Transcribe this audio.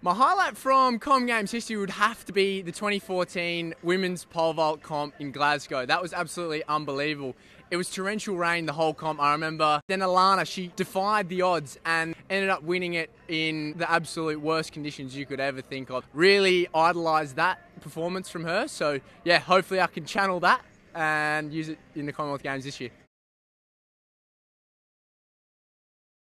My highlight from Comm Games history would have to be the 2014 women's pole vault comp in Glasgow. That was absolutely unbelievable. It was torrential rain the whole comp. I remember then Alana, she defied the odds and ended up winning it in the absolute worst conditions you could ever think of. Really idolised that performance from her. So, yeah, hopefully I can channel that and use it in the Commonwealth Games this year.